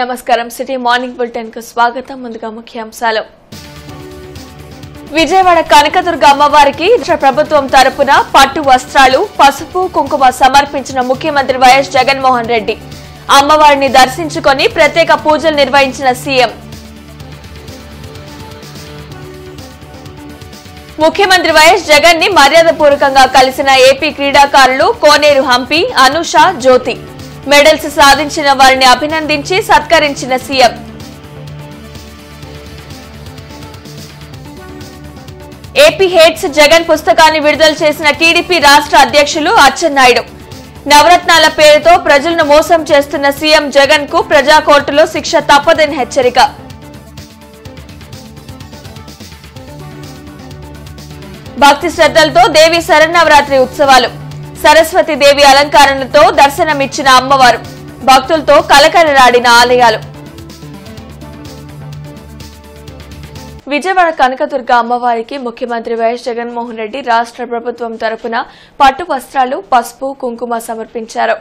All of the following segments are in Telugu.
నమస్కారం. సిటీ మార్నింగ్ బులెటిన్కు స్వాగతం. ముందుగా ముఖ్యాంశాలు. విజయవాడ కనకదుర్గ అమ్మవారికి ప్రభుత్వం తరపున పట్టు వస్త్రాలు పసుపు కుంకుమ సమర్పించిన ముఖ్యమంత్రి వైఎస్ జగన్మోహన్ రెడ్డి. అమ్మవారిని దర్శించుకొని ప్రత్యేక పూజలు నిర్వహించిన సీఎం. ముఖ్యమంత్రి వైఎస్ జగన్ని మర్యాదపూర్వకంగా కలిసిన ఏపీ క్రీడాకారులు కోనేరు హంపి అనుష జ్యోతి. మెడల్స్ సాధించిన వారిని అభినందించి సత్కరించిన సీఎం. ఏపీ హేట్స్ జగన్ పుస్తకాన్ని విడుదల చేసిన టీడీపీ రాష్ట్ర అధ్యక్షులు అచ్చెన్నాయుడు. నవరత్నాల పేరుతో ప్రజలను మోసం చేస్తున్న సీఎం జగన్కు ప్రజా కోర్టులో శిక్ష తప్పదని హెచ్చరిక. భక్తి శ్రద్ధలతో దేవి శరన్నవరాత్రి ఉత్సవాలు. సరస్వతి దేవి అలంకరణలతో దర్శనమిచ్చిన అమ్మవారు. భక్తులతో కలకలరాడిన ఆలయాలు. విజయవాడ కనకదుర్గ అమ్మవారికి ముఖ్యమంత్రి వైఎస్ జగన్మోహన్ రెడ్డి రాష్ట్ర ప్రభుత్వం తరపున పట్టు వస్త్రాలు పసుపు కుంకుమ సమర్పించారు.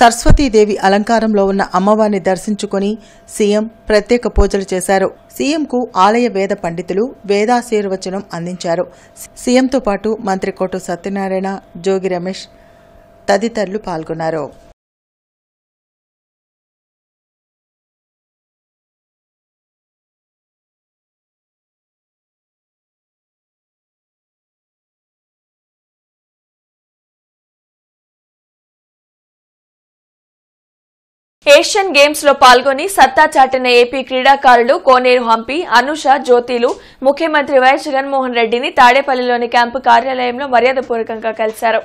సరస్వతీదేవి అలంకారంలో ఉన్న అమ్మవారిని దర్శించుకొని సీఎం ప్రత్యేక పూజలు చేశారు. సీఎంకు ఆలయ వేద పండితులు వేదాశీర్వచనం అందించారు. సీఎంతో పాటు మంత్రి కోటు సత్యనారాయణ జోగి రమేష్ తదితరులు పాల్గొన్నారు. ఏషియన్ గేమ్స్లో పాల్గొని సత్తా చాటిన ఏపీ క్రీడాకారులు కోనేరు హంపి అనుష జ్యోతిలు ముఖ్యమంత్రి వైఎస్ జగన్మోహన్ రెడ్డిని తాడేపల్లిలోని క్యాంపు కార్యాలయంలో మర్యాదపూర్వకంగా కలిశారు.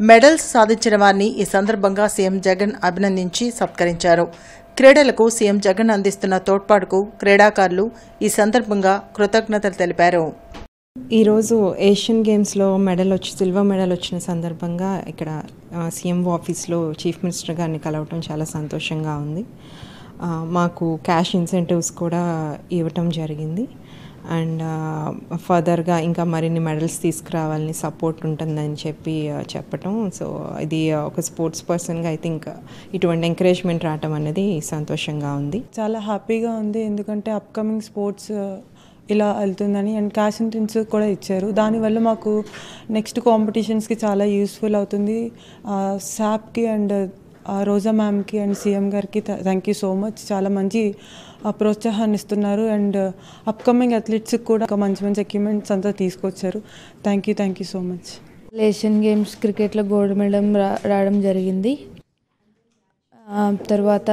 మెడల్స్ సాధించిన వారిని ఈ సందర్భంగా సీఎం జగన్ అభినందించి సత్కరించారు. క్రీడలకు సీఎం జగన్ అందిస్తున్న తోడ్పాటుకు క్రీడాకారులు ఈ సందర్భంగా కృతజ్ఞతలు తెలిపారు. ఈరోజు ఏషియన్ గేమ్స్లో మెడల్ వచ్చి సిల్వర్ మెడల్ వచ్చిన సందర్భంగా ఇక్కడ సీఎం ఆఫీస్లో చీఫ్ మినిస్టర్ గారిని కలవటం చాలా సంతోషంగా ఉంది. మాకు క్యాష్ ఇన్సెంటివ్స్ కూడా ఇవ్వటం జరిగింది. అండ్ ఫర్దర్గా ఇంకా మరిన్ని మెడల్స్ తీసుకురావాలని సపోర్ట్ ఉంటుందని చెప్పి చెప్పటం. సో ఇది ఒక స్పోర్ట్స్ పర్సన్గా ఐ థింక్ ఇటువంటి ఎంకరేజ్మెంట్ రావటం అనేది సంతోషంగా ఉంది. చాలా హ్యాపీగా ఉంది. ఎందుకంటే అప్కమింగ్ స్పోర్ట్స్ ఇలా వెళ్తుందని అండ్ క్యాష్ ఇంటెన్స్ కూడా ఇచ్చారు. దానివల్ల మాకు నెక్స్ట్ కాంపిటీషన్స్కి చాలా యూస్ఫుల్ అవుతుంది. శాప్కి అండ్ రోజా మ్యామ్కి అండ్ సీఎం గారికి థ్యాంక్ యూ సో మచ్. చాలా మంచి ప్రోత్సాహాన్ని ఇస్తున్నారు. అండ్ అప్కమింగ్ అథ్లెట్స్కి కూడా ఒక మంచి మంచి ఎక్విప్మెంట్స్ అంతా తీసుకొచ్చారు. Thank you thank you so much. Asian games క్రికెట్లో గోల్డ్ మెడల్ రా రావడం జరిగింది. తర్వాత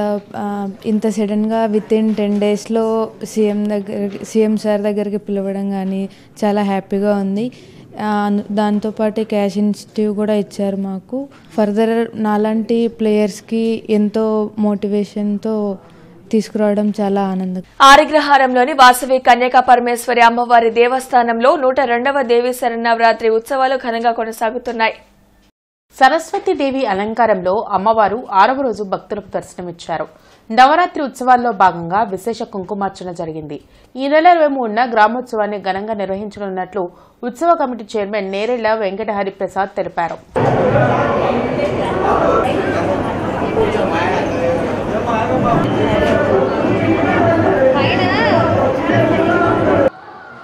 ఇంత సడన్గా విత్ ఇన్ టెన్ డేస్లో సీఎం దగ్గర సీఎం సార్ దగ్గరికి పిలవడం కానీ చాలా హ్యాపీగా ఉంది. దాంతోపాటు క్యాష్ ఇన్స్టివ్ కూడా ఇచ్చారు మాకు. ఫర్దర్ నాలాంటి ప్లేయర్స్కి ఎంతో మోటివేషన్తో తీసుకురావడం చాలా ఆనందం. ఆరిగ్రహారంలోని వాసవి కన్యకా పరమేశ్వరి అమ్మవారి దేవస్థానంలో నూట రెండవ దేవి శరన్నవరాత్రి ఉత్సవాలు ఘనంగా కొనసాగుతున్నాయి. సరస్వతీదేవి అలంకారంలో అమ్మవారు ఆరవ రోజు భక్తులకు దర్శనమిచ్చారు. నవరాత్రి ఉత్సవాల్లో భాగంగా విశేష కుంకుమార్చన జరిగింది. ఈ నెల ఇరవై మూడున గ్రామోత్సవాన్ని ఘనంగా నిర్వహించనున్నట్లు ఉత్సవ కమిటీ చైర్మన్ నేరెళ్ళ వెంకటహరిప్రసాద్ తెలిపారు.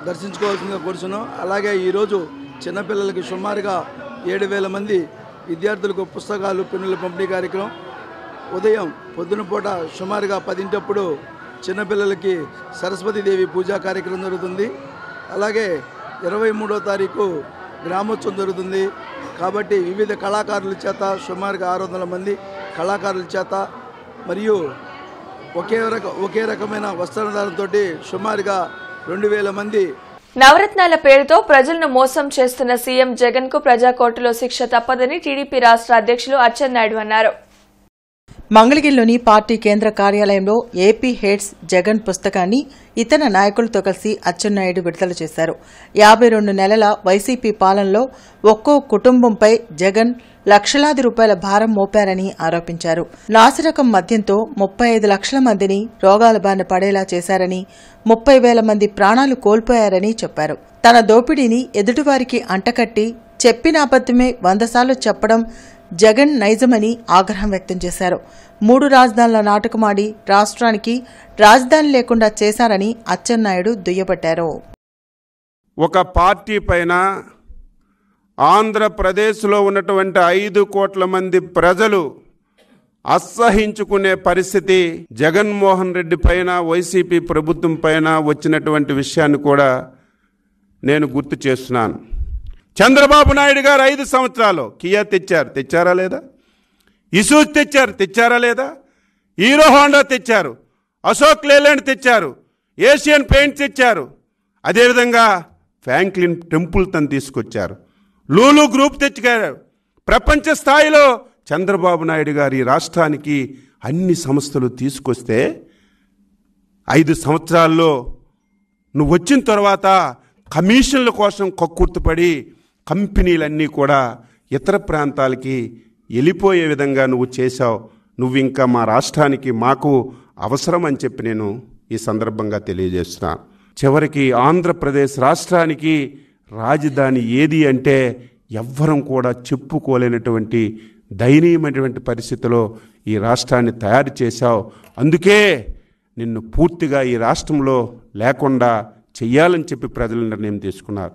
దర్శించుకోవాల్సిందిగా కోరుచున్నాం. అలాగే ఈరోజు చిన్నపిల్లలకి సుమారుగా ఏడు వేల మంది విద్యార్థులకు పుస్తకాలు పెన్నుల పంపిణీ కార్యక్రమం ఉదయం పొద్దున పూట సుమారుగా పదింటప్పుడు చిన్నపిల్లలకి సరస్వతీదేవి పూజా కార్యక్రమం జరుగుతుంది. అలాగే ఇరవై మూడో తారీఖు గ్రామోత్సవం జరుగుతుంది. కాబట్టి వివిధ కళాకారుల చేత సుమారుగా ఆరు వందల మంది కళాకారుల చేత మరియు ఒకే రక ఒకే రకమైన వస్త్రధారంతో సుమారుగా రెండు వేల మంది నవరత్నాల పేరుతో ప్రజలను మోసం చేస్తున్న సీఎం జగన్కు ప్రజాకోర్టులో శిక్ష తప్పదని టీడీపీ రాష్ట్ర అధ్యక్షులు అచ్చెన్నాయుడు అన్నారు. మంగళగిరిలోని పార్టీ కేంద్ర కార్యాలయంలో ఏపీ హెడ్స్ జగన్ పుస్తకాన్ని ఇతర నాయకులతో కలిసి అచ్చెన్నాయుడు విడుదల చేశారు. యాభై రెండు నెలల వైసీపీ పాలనలో ఒక్కో కుటుంబంపై జగన్ లక్షలాది రూపాయల భారం మోపారని ఆరోపించారు. నాసిరకం మద్యంతో ముప్పై ఐదు లక్షల మందిని రోగాల బారిన పడేలా చేశారని ముప్పై వేల మంది ప్రాణాలు కోల్పోయారని చెప్పారు. తన దోపిడీని ఎదుటివారికి అంటకట్టి చెప్పిన అబద్ధమే వందసార్లు చెప్పడం జగన్ నైజమని ఆగ్రహం వ్యక్తం చేశారు. మూడు రాజధానుల నాటకమాడి రాష్ట్రానికి రాజధాని లేకుండా చేశారని అచ్చెన్నాయుడు దుయ్యబట్టారు. ఒక పార్టీ పైన ఆంధ్రప్రదేశ్లో ఉన్నటువంటి ఐదు కోట్ల మంది ప్రజలు అసహించుకునే పరిస్థితి జగన్మోహన్ రెడ్డి పైన వైసీపీ ప్రభుత్వం పైన వచ్చినటువంటి విషయాన్ని కూడా నేను గుర్తు చేస్తున్నాను. చంద్రబాబు నాయుడు గారు ఐదు సంవత్సరాలు కియా తెచ్చారు. తెచ్చారా లేదా? ఇసూజ్ తెచ్చారు. తెచ్చారా లేదా? హీరో హోండా తెచ్చారు. అశోక్ లేలాండ్ తెచ్చారు. ఏషియన్ పెయింట్ తెచ్చారు. అదేవిధంగా ఫ్యాంక్లిన్ టెంపుల్ తను తీసుకొచ్చారు. లూలు గ్రూప్ తెచ్చుకారు. ప్రపంచ స్థాయిలో చంద్రబాబు నాయుడు గారి రాష్ట్రానికి అన్ని సంస్థలు తీసుకొస్తే ఐదు సంవత్సరాల్లో నువ్వు వచ్చిన తర్వాత కమిషన్ల కోసం కక్కుర్తుపడి కంపెనీలన్నీ కూడా ఇతర ప్రాంతాలకి వెళ్ళిపోయే విధంగా నువ్వు చేశావు. నువ్వు ఇంకా మా రాష్ట్రానికి మాకు అవసరం అని చెప్పి నేను ఈ సందర్భంగా తెలియజేస్తున్నాను చివరికి ఆంధ్రప్రదేశ్ రాష్ట్రానికి రాజధాని ఏది అంటే ఎవ్వరం కూడా చెప్పుకోలేనటువంటి దయనీయమైనటువంటి పరిస్థితిలో ఈ రాష్ట్రాన్ని తయారు చేశావు. అందుకే నిన్ను పూర్తిగా ఈ రాష్ట్రంలో లేకుండా చెయ్యాలని చెప్పి ప్రజలు నిర్ణయం తీసుకున్నారు.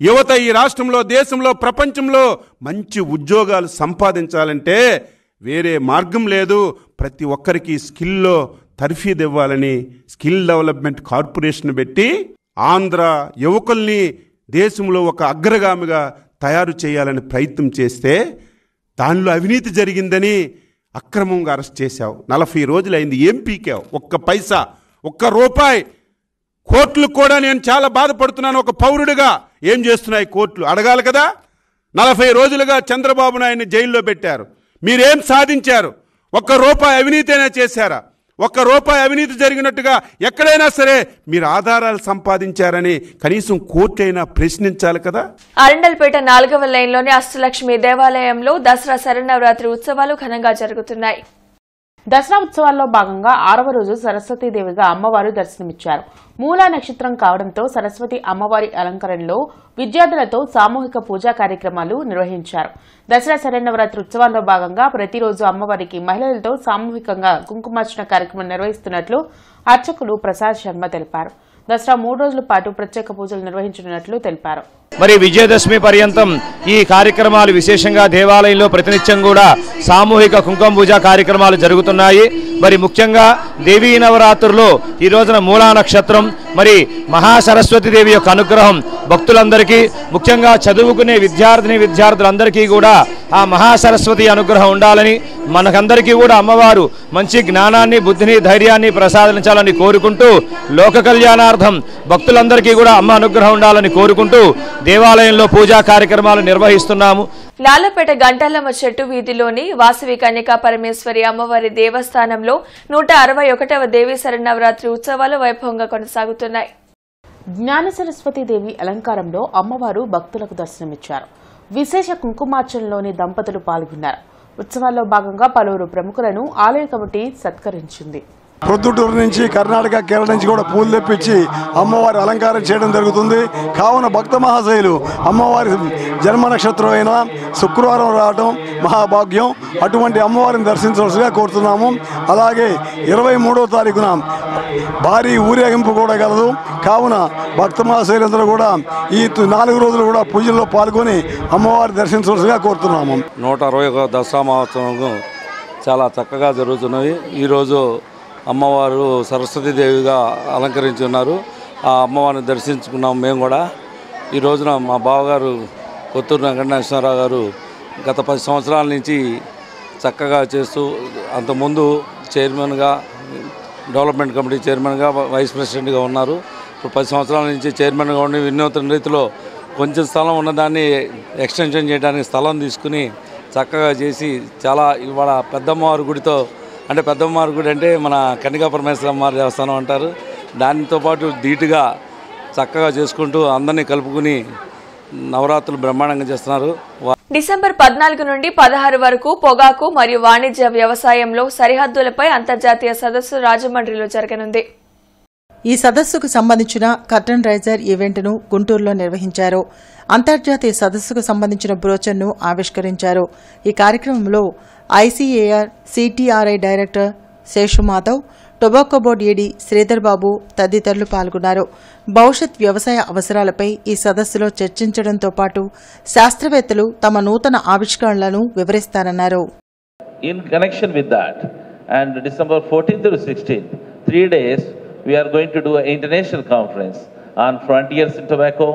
యువత ఈ రాష్ట్రంలో దేశంలో ప్రపంచంలో మంచి ఉద్యోగాలు సంపాదించాలంటే వేరే మార్గం లేదు. ప్రతి ఒక్కరికి స్కిల్లో తర్ఫీదు ఇవ్వాలని స్కిల్ డెవలప్మెంట్ కార్పొరేషన్ పెట్టి ఆంధ్ర యువకుల్ని దేశంలో ఒక అగ్రగామిగా తయారు చేయాలని ప్రయత్నం చేస్తే దానిలో అవినీతి జరిగిందని అక్రమంగా అరెస్ట్ చేశావు. నలభై రోజులైంది ఏం పీకావు? ఒక్క పైసా ఒక్క రూపాయి. కోర్టులు కూడా నేను చాలా బాధపడుతున్నాను ఒక పౌరుడిగా. ఏం చేస్తున్నాయి కోర్టులు అడగాలి కదా? నలభై రోజులుగా చంద్రబాబు నాయుడిని జైల్లో పెట్టారు. మీరేం సాధించారు? ఒక్క రూపాయి అవినీతైనా చేశారా? ఒక్క రూపాయి అవినీతి జరిగినట్టుగా ఎక్కడైనా సరే మీరు ఆధారాలు సంపాదించారని కనీసం కోర్టు అయినా ప్రశ్నించాలి కదా? అరండల్పేట నాలుగవ లైన్లోని అష్టలక్ష్మి దేవాలయంలో దసరా శరణవరాత్రి ఉత్సవాలు ఘనంగా జరుగుతున్నాయి. దసరా ఉత్సవాల్లో భాగంగా ఆరవ రోజు సరస్వతీదేవిగా అమ్మవారు దర్శనమిచ్చారు. మూలా నక్షత్రం కావడంతో సరస్వతి అమ్మవారి అలంకరణలో విద్యార్థులతో సామూహిక పూజా కార్యక్రమాలు నిర్వహించారు. దసరా శరణవరాత్రి ఉత్సవాల్లో భాగంగా ప్రతిరోజు అమ్మవారికి మహిళలతో సామూహికంగా కుంకుమార్చన కార్యక్రమం నిర్వహిస్తున్నట్లు అర్చకులు ప్రసాద్ శర్మ తెలిపారు. దసరా మూడు రోజుల పాటు ప్రత్యేక పూజలు నిర్వహించనున్నట్లు తెలిపారు. మరి విజయదశమి పర్యంతం ఈ కార్యక్రమాలు విశేషంగా దేవాలయంలో ప్రతినిత్యం కూడా సామూహిక కుంకుమ పూజ కార్యక్రమాలు జరుగుతున్నాయి. మరి ముఖ్యంగా దేవీ నవరాత్రుల్లో ఈ రోజున మూలా నక్షత్రం మరి మహాసరస్వతి దేవి యొక్క అనుగ్రహం భక్తులందరికీ ముఖ్యంగా చదువుకునే విద్యార్థిని విద్యార్థులందరికీ కూడా ఆ మహాసరస్వతి అనుగ్రహం ఉండాలని మనకందరికీ కూడా అమ్మవారు మంచి జ్ఞానాన్ని బుద్ధిని ధైర్యాన్ని ప్రసాదించాలని కోరుకుంటూ లోక కళ్యాణార్థం భక్తులందరికీ కూడా అమ్మ అనుగ్రహం ఉండాలని కోరుకుంటూ దేవాలయంలో పూజా కార్యక్రమాలు నిర్వహిస్తున్నాము. లాలపేట గంటాలమ్మ చెట్టు వీధిలోని వాసవి కన్యకా పరమేశ్వరి అమ్మవారి దేవస్థానంలో నూట అరవై ఒకటవ దేవీ శరన్నవరాత్రి ఉత్సవాలు వైభవంగా కొనసాగుతున్నాయి. జ్ఞాన సరస్వతీదేవి అలంకారంలో అమ్మవారు భక్తులకు దర్శనమిచ్చారు. విశేష కుంకుమార్చనలోని దంపతులు పాల్గొన్నారు. ఉత్సవాల్లో భాగంగా పలువురు ప్రముఖులను ఆలయ కమిటీ సత్కరించింది. ప్రొద్దుటూరు నుంచి కర్ణాటక కేరళ నుంచి కూడా పూలు తెప్పించి అమ్మవారి అలంకారం చేయడం జరుగుతుంది. కావున భక్త మహాశైలు అమ్మవారి జన్మ నక్షత్రం అయిన శుక్రవారం రావడం మహాభాగ్యం. అటువంటి అమ్మవారిని దర్శించవలసిగా కోరుతున్నాము. అలాగే ఇరవై మూడో తారీఖున భారీ ఊరేగింపు కూడా కలదు కావున భక్త మహాశైలందరూ కూడా ఈ నాలుగు రోజులు కూడా పూజల్లో పాల్గొని అమ్మవారి దర్శించవలసిగా కోరుతున్నాము. నూట అరవై ఒక దసరా మహోత్సవం చాలా చక్కగా జరుగుతున్నాయి ఈరోజు అమ్మవారు సరస్వతీదేవిగా అలంకరించి ఉన్నారు. ఆ అమ్మవారిని దర్శించుకున్నాం మేము కూడా. ఈ రోజున మా బావగారు కొత్తూరు వెంకటనాశ్వరరావు గారు గత పది సంవత్సరాల నుంచి చక్కగా చేస్తూ అంతకుముందు చైర్మన్గా డెవలప్మెంట్ కమిటీ చైర్మన్గా వైస్ ప్రెసిడెంట్గా ఉన్నారు. ఇప్పుడు పది సంవత్సరాల నుంచి చైర్మన్గా ఉండి వినూత్న రీతిలో కొంచెం స్థలం ఉన్నదాన్ని ఎక్స్టెన్షన్ చేయడానికి స్థలం తీసుకుని చక్కగా చేసి చాలా ఇవాళ పెద్దమ్మవారి గుడితో అంటే పెద్దమ్మవారి గుడి అంటే మన కన్నికా పరమేశ్వర అమ్మవారి దేవస్థానం అంటారు. దానితో పాటు ధీటుగా చక్కగా చేసుకుంటూ అందరినీ కలుపుకుని నవరాత్రులు బ్రహ్మాండంగా చేస్తున్నారు. డిసెంబర్ పద్నాలుగు నుండి పదహారు వరకు పొగాకు మరియు వాణిజ్య వ్యవసాయంలో సరిహద్దులపై అంతర్జాతీయ సదస్సు రాజమండ్రిలో జరగనుంది. ఈ సదస్సుకు సంబంధించిన కర్టన్ రైజర్ ఈవెంట్ను గుంటూరులో నిర్వహించారు. అంతర్జాతీయ సదస్సుకు సంబంధించిన బ్రోచర్ను ఆవిష్కరించారు. ఈ కార్యక్రమంలో ICAR CTRI director Seshu Madhav tobacco board ED Sridhar Babu తదితరులు పాల్గొన్నారు. భవిష్యత్ వ్యవసాయ అవసరాలపై ఈ సదస్సులో చర్చించడంతో పాటు శాస్త్రవేత్తలు తమ నూతన ఆవిష్కరణలను వివరిస్తారన్నారు. In connection with that and December fourteen to sixteen three days we are going to do international conference on frontiers tobacco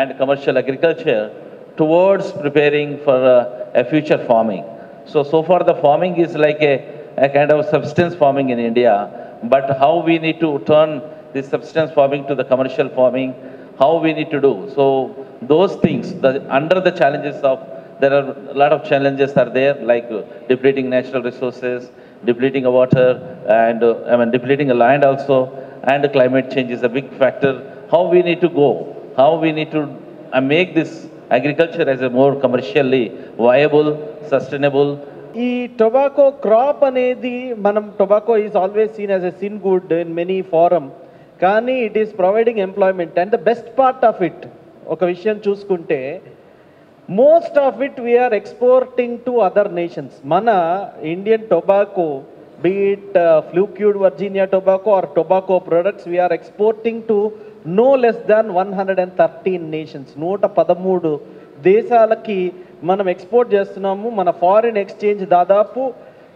and commercial agriculture towards preparing for a future farming so so far the farming is like a, a kind of substance farming in india. But how we need to turn this substance farming to the commercial farming how we need to do? So those things the, under the challenges of there are a lot of challenges are there like depleting natural resources depleting a water and uh, i mean depleting a land also and climate change is a big factor. How we need to go? How we need to uh, make this agriculture as a more commercially viable sustainable. ఈ టొబాకో క్రాప్ అనేది మనం tobacco is always seen as a sin good in many form కానీ it is providing employment and the best part of it ఒక విషయం చూసుకుంటే most of it we are exporting to other nations మన Indian tobacco beat flue cured Virginia tobacco or tobacco products we are exporting to no less than one hundred and thirteen nations నూట పదమూడు దేశాలకి మనం ఎక్స్పోర్ట్ చేస్తున్నాము. మన ఫారిన్ ఎక్స్చేంజ్ దాదాపు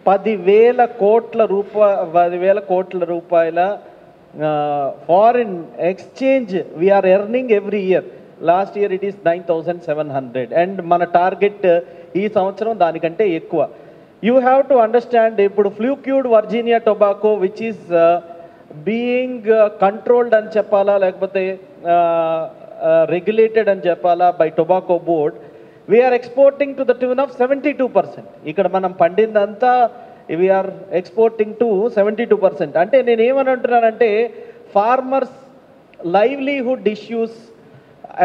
పదివేల కోట్ల రూపా పదివేల కోట్ల రూపాయల foreign exchange we are earning every year last year it is nine thousand seven hundred and మన టార్గెట్ ఈ సంవత్సరం దానికంటే ఎక్కువ. యూ హ్యావ్ టు అండర్స్టాండ్ ఇప్పుడు flue cured Virginia tobacco which is being controlled uh, అని చెప్పాలా? లేకపోతే రెగ్యులేటెడ్ అని చెప్పాలా? By tobacco board we are exporting to the tune of seventy two percent ఇక్కడ మనం పండిందంతా we are exporting to seventy two percent అంటే నేను ఏమని అంటున్నానంటే farmers livelihood issues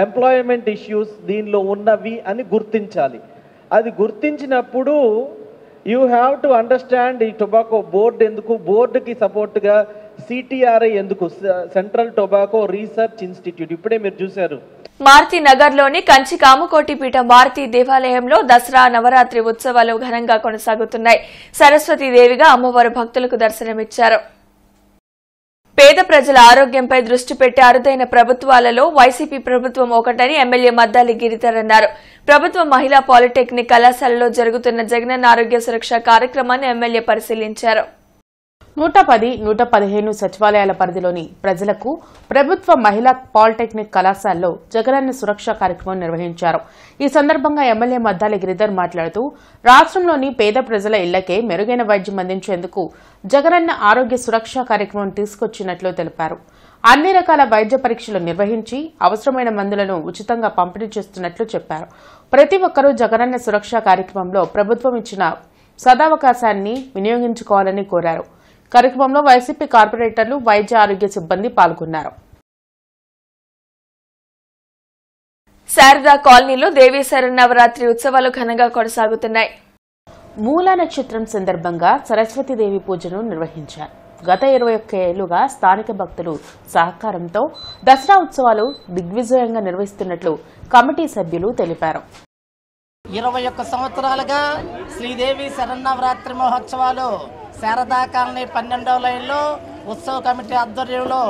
employment issues దీనిలో ఉన్నవి అని గుర్తించాలి. అది గుర్తించినప్పుడు యూ హ్యావ్ టు అండర్స్టాండ్ ఈ టొబాకో బోర్డు ఎందుకు? బోర్డుకి సపోర్ట్గా సిటిఆర్ఐ ఎందుకు? సెంట్రల్ టొబాకో రీసెర్చ్ ఇన్స్టిట్యూట్ ఇప్పుడే మీరు చూశారు. మారుతి నగర్లోని కంచి కామకోటి పీఠ మారుతి దేవాలయంలో దసరా నవరాత్రి ఉత్సవాలు ఘనంగా కొనసాగుతున్నాయి. సరస్వతీదేవిగా అమ్మవారు భక్తులకు దర్శనమిచ్చారు. పేద ప్రజల ఆరోగ్యంపై దృష్టి పెట్టి అరుదైన ప్రభుత్వాలలో వైసీపీ ప్రభుత్వం ఒకటని ఎమ్మెల్యే మద్దాలి గిరిధర్ అన్నారు. ప్రభుత్వ మహిళా పాలిటెక్నిక్ కళాశాలలో జరుగుతున్న జగనన్న ఆరోగ్య సురక్ష కార్యక్రమాన్ని ఎమ్మెల్యే పరిశీలించారు. నూట పది నూట పదిహేను సచివాలయాల పరిధిలోని ప్రజలకు ప్రభుత్వ మహిళా పాలిటెక్నిక్ కళాశాలలో జగనన్న సురక్ష కార్యక్రమం నిర్వహించారు. ఈ సందర్భంగా ఎమ్మెల్యే మద్దాలి గిరిధర్ మాట్లాడుతూ రాష్ట్రంలోని పేద ప్రజల ఇళ్ళకే మెరుగైన వైద్యం అందించేందుకు జగనన్న ఆరోగ్య సురక్ష కార్యక్రమం తీసుకొచ్చినట్లు తెలిపారు. అన్ని రకాల వైద్య పరీక్షలు నిర్వహించి అవసరమైన మందులను ఉచితంగా పంపిణీ చేస్తున్నట్లు చెప్పారు. ప్రతి ఒక్కరూ జగనన్న సురక్ష కార్యక్రమంలో ప్రభుత్వం ఇచ్చిన సదావకాశాన్ని వినియోగించుకోవాలని కోరారు. కార్యక్రమంలో వైసీపీ కార్పొరేటర్లు వైద్య ఆరోగ్య సిబ్బంది పాల్గొన్నారు. శారదా కాలనీలో దేవీ శరన్నవరాత్రి ఉత్సవాలు ఘనంగా కొనసాగుతున్నాయి. మూలా నక్షత్రం సందర్భంగా సరస్వతీదేవి పూజను నిర్వహించారు. గత ఇరవై ఒక్క ఏళ్ళుగా స్థానిక భక్తులు సహకారంతో దసరా ఉత్సవాలు దిగ్విజయంగా నిర్వహిస్తున్నట్లు కమిటీ సభ్యులు తెలిపారు. ఇరవై ఒక్క సంవత్సరాలుగా శ్రీదేవి శరన్నవరాత్రి మహోత్సవాలు శారదా కాలనీ పన్నెండవ లైన్లో ఉత్సవ కమిటీ ఆధ్వర్యంలో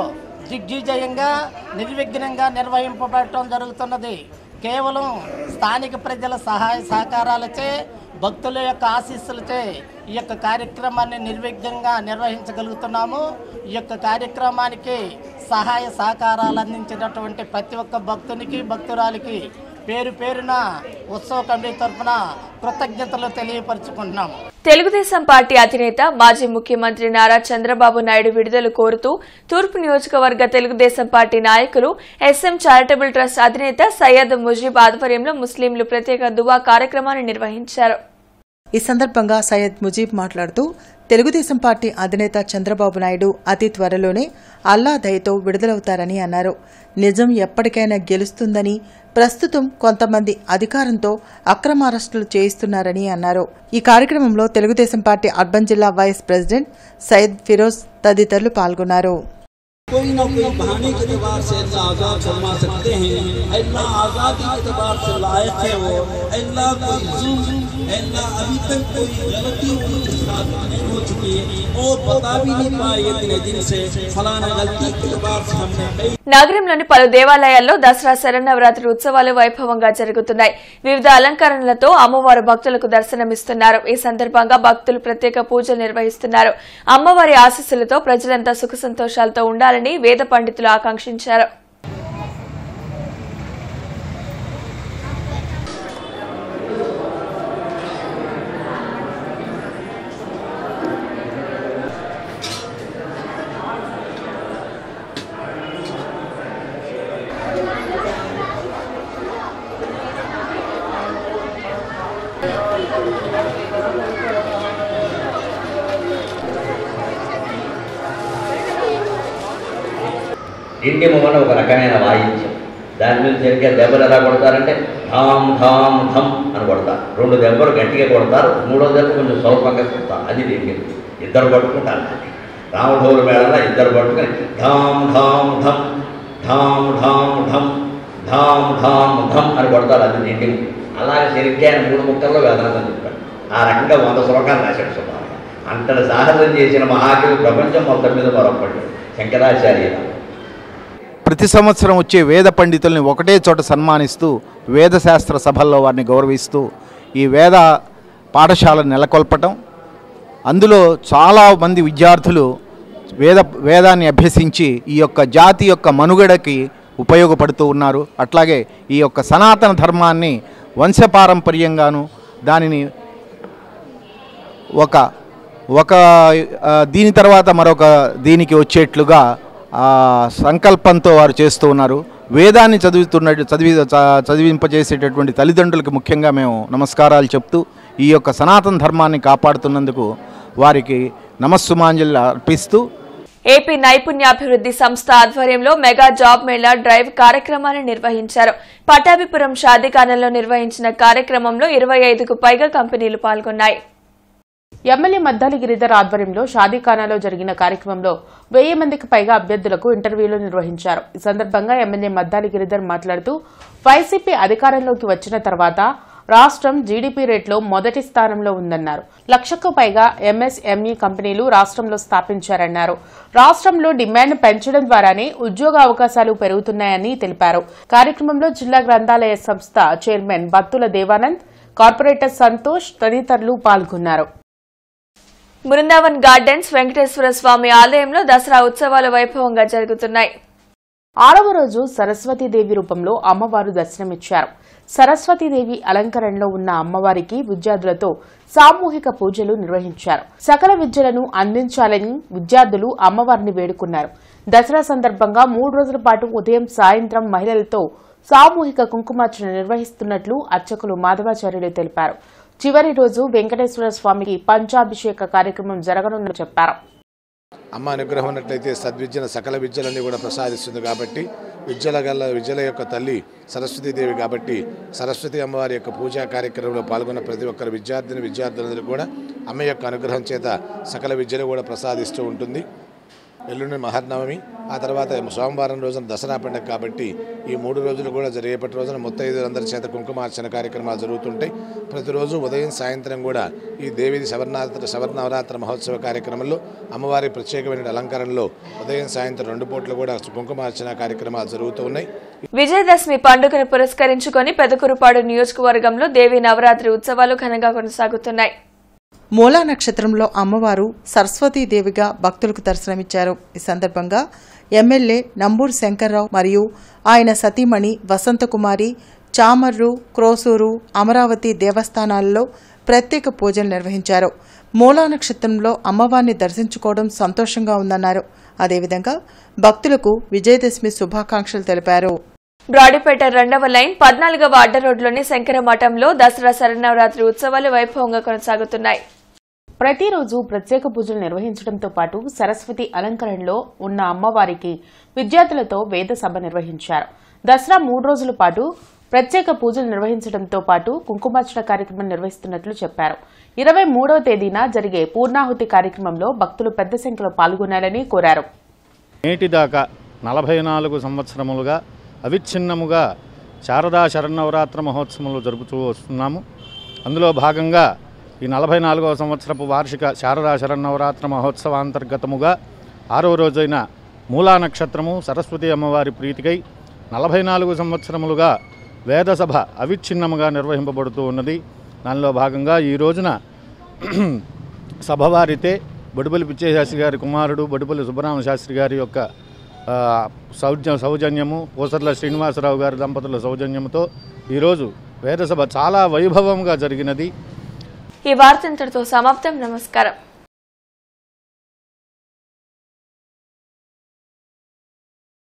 దిగ్విజయంగా నిర్విఘ్నంగా నిర్వహింపబడటం జరుగుతున్నది. కేవలం స్థానిక ప్రజల సహాయ సహకారాలచే భక్తుల యొక్క ఆశీస్సులచే ఈ యొక్క కార్యక్రమాన్ని నిర్విఘ్నంగా నిర్వహించగలుగుతున్నాము. ఈ యొక్క కార్యక్రమానికి సహాయ సహకారాలు అందించినటువంటి ప్రతి ఒక్క భక్తునికి భక్తురాలికి పేరు పేరున ఉత్సవ కమిటీ తరఫున కృతజ్ఞతలు తెలియపరుచుకుంటున్నాము. తెలుగుదేశం పార్టీ అధినేత మాజీ ముఖ్యమంత్రి నారా చంద్రబాబు నాయుడు విడుదల కోరుతూ తూర్పు నియోజకవర్గ తెలుగుదేశం పార్టీ నాయకులు ఎస్ఎం చారిటబుల్ ట్రస్ట్ అధినేత సయ్యద్ ముజీబ్ ఆధ్వర్యంలో ముస్లింలు ప్రత్యేక దువా కార్యక్రమాన్ని నిర్వహించారు. ఈ సందర్భంగా సయ్యద్ ముజీబ్ మాట్లాడుతూ తెలుగుదేశం పార్టీ అధినేత చంద్రబాబు నాయుడు అతి త్వరలోనే అల్లా దయతో విడుదలవుతారని అన్నారు నిజం ఎప్పటికైనా గెలుస్తుందని ప్రస్తుతం కొంతమంది అధికారంతో అక్రమ అరెస్టులు చేయిస్తున్నారని అన్నారు ఈ కార్యక్రమంలో తెలుగుదేశం పార్టీ అర్బన్ జిల్లా వైస్ ప్రెసిడెంట్ సయ్యద్ ఫిరోజ్ తదితరులు పాల్గొన్నారు कोई ना कोई बहाने के एतबार से अल्लाह आज़ाद फरमा सकते हैं अल्लाह आज़ादी के एतबार से लायक है वो अल्लाह कोई जुल्म अल्लाह अभी तक कोई गलती उनके నగరంలోని పలు దేవాలయాల్లో దసరా శరణవరాత్రి ఉత్సవాలు వైభవంగా జరుగుతున్నాయి. వివిధ అలంకరణలతో అమ్మవారు భక్తులకు దర్శనమిస్తున్నారు. ఈ సందర్భంగా భక్తులు ప్రత్యేక పూజలు నిర్వహిస్తున్నారు. అమ్మవారి ఆశీస్సులతో ప్రజలంతా సుఖ సంతోషాలతో ఉండాలని వేద పండితులు ఆకాంక్షించారు. రకమైన వాయిద్యం. దాని మీద జరిగే దెబ్బలు ఎలా కొడతారంటే ధామ్ ధామ్ ధమ్ అని కొడతారు. రెండు దెబ్బలు గట్టిగా కొడతారు. మూడో దెబ్బ కొంచెం స్వల్పంగా కొడతారు. అది దీనికి ఇద్దరు పట్టుకుంటారు రామఢోలు మేళలో ఇద్దరు పట్టుకుని ధామ్ ధామ్ ధమ్ ధామ్ ధామ్ ధమ్ ధామ్ ధామ్ ధమ్ అని కొడతారు అది దీనికి అలాగే సరిగ్గా ఆయన మూడు ముక్కల్లో వేదాంతం చెప్పాడు. ఆ రకంగా వంద శ్లోకాలు రాశాడు సుమారు అంతటి సాహసం చేసిన మహాకవి ప్రపంచం మొత్తం మీద మరొకటి శంకరాచార్య ప్రతి సంవత్సరం వచ్చే వేద పండితుల్ని ఒకటే చోట సన్మానిస్తూ వేదశాస్త్ర సభల్లో వారిని గౌరవిస్తూ ఈ వేద పాఠశాలను నెలకొల్పటం. అందులో చాలా మంది విద్యార్థులు వేద వేదాన్ని అభ్యసించి ఈ యొక్క జాతి యొక్క మనుగడకి ఉపయోగపడుతూ ఉన్నారు. అట్లాగే ఈ యొక్క సనాతన ధర్మాన్ని వంశపారంపర్యంగాను దానిని ఒక ఒక దీని తర్వాత మరొక దీనికి వచ్చేట్లుగా సంకల్పంతో వారు చేస్తూ ఉన్నారు. వేదాన్ని చదువుతున్న చదివి చ- చదివింపజేసేటటువంటి తల్లిదండ్రులకు ముఖ్యంగా మేము నమస్కారాలు చెప్తూ ఈ యొక్క సనాతన ధర్మాన్ని కాపాడుతున్నందుకు వారికి నమస్సుమాంజలి అర్పిస్తూ ఏపీ నైపుణ్యాభివృద్ధి సంస్థ ఆధ్వర్యంలో మెగా జాబ్ మేళా డ్రైవ్ కార్యక్రమాన్ని నిర్వహించారు. పటాభిపురం షాదీఖానాలో నిర్వహించిన కార్యక్రమంలో ఇరవై ఐదుకు పైగా కంపెనీలు పాల్గొన్నాయి. ఎమ్మెల్యే మద్దాలి గిరిధర్ ఆధ్వర్యంలో షాదీఖానాలో జరిగిన కార్యక్రమంలో వెయ్యి మందికి పైగా అభ్యర్థులకు ఇంటర్వ్యూలు నిర్వహించారు. ఈ సందర్భంగా ఎమ్మెల్యే మద్దాలి గిరిధర్ మాట్లాడుతూ వైసీపీ అధికారంలోకి వచ్చిన తర్వాత రాష్ట్రం జీడీపీ రేట్లో మొదటి స్థానంలో ఉందన్నారు. లక్షకు పైగా ఎంఎస్ఎంఈ కంపెనీలు రాష్ట్రంలో స్థాపించారన్నారు. రాష్ట్రంలో డిమాండ్ పెంచడం ద్వారానే ఉద్యోగ అవకాశాలు పెరుగుతున్నాయని తెలిపారు. కార్యక్రమంలో జిల్లా గ్రంథాలయ సంస్థ చైర్మన్ బత్తుల దేవానంద్ కార్పొరేటర్ సంతోష్ తదితరులు పాల్గొన్నారు. బృందావన్ గార్డెన్స్ వెంకటేశ్వర స్వామి ఆలయంలో దసరా ఉత్సవాలు వైభవంగా జరుగుతున్నాయి. ఆరవ రోజు సరస్వతీదేవి రూపంలో అమ్మవారు దర్శనమిచ్చారు. సరస్వతీదేవి అలంకరణలో ఉన్న అమ్మవారికి విద్యార్థులతో సామూహిక పూజలు నిర్వహించారు. సకల విద్యలను అందించాలని విద్యార్థులు అమ్మవారిని వేడుకున్నారు. దసరా సందర్భంగా మూడు రోజుల పాటు ఉదయం సాయంత్రం మహిళలతో సామూహిక కుంకుమార్చన నిర్వహిస్తున్నట్లు అర్చకులు మాధవాచార్యులు తెలిపారు. చివరి రోజు వెంకటేశ్వర స్వామికి పంచాభిషేక కార్యక్రమం జరగనుందని చెప్పారు. అమ్మ అనుగ్రహం ఉన్నట్లయితే సద్విద్యను సకల విద్యలన్నీ కూడా ప్రసాదిస్తుంది కాబట్టి విద్యల గల విద్యల యొక్క తల్లి సరస్వతీదేవి కాబట్టి సరస్వతి అమ్మవారి యొక్క పూజా కార్యక్రమంలో పాల్గొన్న ప్రతి ఒక్కరు విద్యార్థిని విద్యార్థులందరూ కూడా అమ్మ యొక్క అనుగ్రహం చేత సకల విద్యను కూడా ప్రసాదిస్తూ ఉంటుంది. ఎల్లుండి మహర్నవమి ఆ తర్వాత సోమవారం రోజున దసరా పండుగ కాబట్టి ఈ మూడు రోజులు కూడా జరిగేపటి రోజున ముత్తైదులందరి చేత కుంకుమార్చన కార్యక్రమాలు జరుగుతుంటాయి. ప్రతిరోజు ఉదయం సాయంత్రం కూడా ఈ దేవి శవర్నాథ శవర్నవరాత్రి మహోత్సవ కార్యక్రమంలో అమ్మవారి ప్రత్యేకమైన అలంకరణలో ఉదయం సాయంత్రం రెండు పూట్లు కూడా కుంకుమార్చన కార్యక్రమాలు జరుగుతూ ఉన్నాయి. విజయదశమి పండుగను పురస్కరించుకొని పెదకురుపాడు నియోజకవర్గంలో దేవి నవరాత్రి ఉత్సవాలు ఘనంగా కొనసాగుతున్నాయి. మూలా నక్షత్రంలో అమ్మవారు సరస్వతీదేవిగా భక్తులకు దర్శనమిచ్చారు. ఈ సందర్భంగా ఎమ్మెల్యే నంబూరు శంకర్రావు మరియు ఆయన సతీమణి వసంతకుమారి చామర్రు క్రోసూరు అమరావతి దేవస్థానాలలో ప్రత్యేక పూజలు నిర్వహించారు. మూలా నక్షత్రంలో అమ్మవారిని దర్శించుకోవడం సంతోషంగా ఉందన్నారు. అదేవిధంగా భక్తులకు విజయదశమి శుభాకాంక్షలు తెలిపారు. బ్రాడీపేట రెండవ లైన్ పద్నాలుగవ అడ్డ రోడ్లోని శంకరమఠంలో దసరా శరన్నవరాత్రి ఉత్సవాలు వైభవంగా కొనసాగుతున్నాయి. ప్రతిరోజు ప్రత్యేక పూజలు నిర్వహించడంతో పాటు సరస్వతి అలంకరణలో ఉన్న అమ్మవారికి విద్యార్థులతో వేద సభ నిర్వహించారు. దసరా మూడు రోజుల పాటు ప్రత్యేక పూజలు నిర్వహించడంతో పాటు కుంకుమార్చన కార్యక్రమం నిర్వహిస్తున్నట్లు చెప్పారు. ఇరవై మూడవ తేదీన జరిగే పూర్ణాహుతి కార్యక్రమంలో భక్తులు పెద్ద సంఖ్యలో పాల్గొనాలని కోరారు. నేటిదాకా నలభై నాలుగు సంవత్సరములుగా అవిచ్ఛిన్నముగా శారదా శరన్నవరాత్ర మహోత్సవంలో జరుపుతూ వస్తున్నాము. అందులో భాగంగా ఈ నలభై నాలుగవ సంవత్సరపు వార్షిక శారదా శరన్నవరాత్ర మహోత్సవాంతర్గతముగా ఆరో రోజైన మూలా నక్షత్రము సరస్వతి అమ్మవారి ప్రీతికై నలభై నాలుగు సంవత్సరములుగా వేదసభ అవిచ్ఛిన్నముగా నిర్వహింపబడుతూ ఉన్నది. దానిలో భాగంగా ఈ రోజున సభవారితే బడుపల్లి పిచ్చేశాస్త్రి గారి కుమారుడు బడుపల్లి సుబ్బరామ శాస్త్రి గారి యొక్క సౌజ సౌజన్యము పూసర్ల శ్రీనివాసరావు గారి దంపతుల సౌజన్యముతో ఈరోజు వేదసభ చాలా వైభవంగా జరిగినది. ఈ వార్త ఇంతటితో సమాప్తం. నమస్కారం.